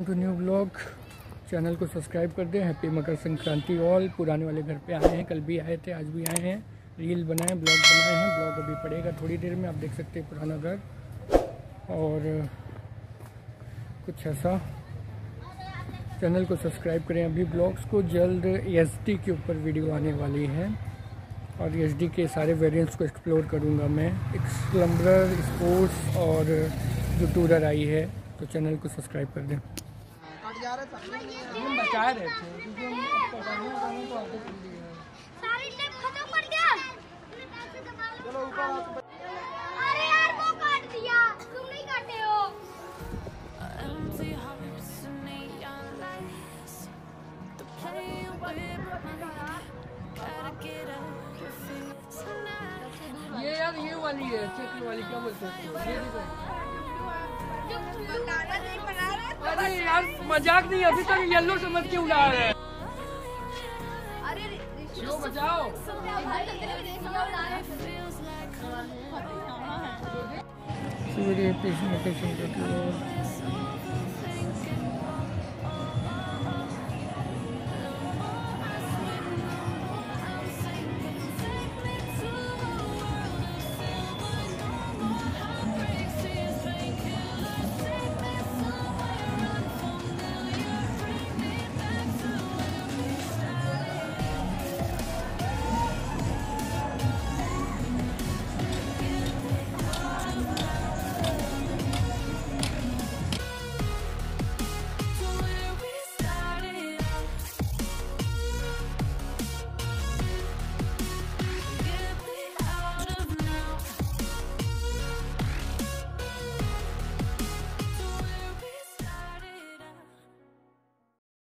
To new blog channel को subscribe कर दें। हैप्पी मकर संक्रांति ऑल पुराने वाले घर पे आए हैं। कल भी आए थे, आज भी आए हैं। रील बनाए ब्लॉग बनाए हैं। ब्लॉग अभी पड़ेगा थोड़ी देर में। आप देख सकते हैं पुराना घर। और, कुछ ऐसा। चैनल को सब्सक्राइब करें। अभी ब्लॉग्स को जल्द एस के ऊपर वीडियो आने वाली है। और एस के सारे वेरिएंट्स को एक्सप्लोर करूँगा मैं। एक स्पोर्ट्स और जो टूरर आई है तो चैनल को सब्सक्राइब कर दें। हम बचा रहे थे क्योंकि हम पटाने वटाने को आदत हो गई सारी टेप खत्म कर गया चलो ऊपर अरे यार वो काट दिया। तुम नहीं काटे हो. ये यार ये वाली है चेक वाली क्या बोलते हैं? ये देखो यार मज़ाक नहीं अभी तक येलो समझ के उड़ा रहे हैं अरे बचाओ सूर्य पेशेंट पेशेंट